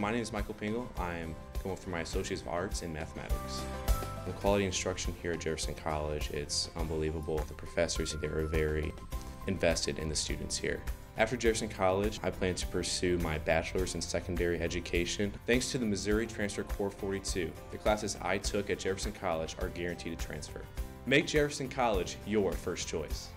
my name is Michael Pingle. I am going for my Associates of Arts in Mathematics. The quality instruction here at Jefferson College, it's unbelievable. The professors, they are very invested in the students here. After Jefferson College, I plan to pursue my bachelor's in secondary education. Thanks to the Missouri Transfer Core 42, the classes I took at Jefferson College are guaranteed to transfer. Make Jefferson College your first choice.